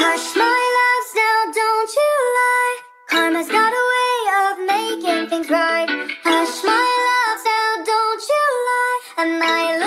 Hush my loves now, don't you lie. Karma's got a way of making things right. Hush my loves now, don't you lie. And my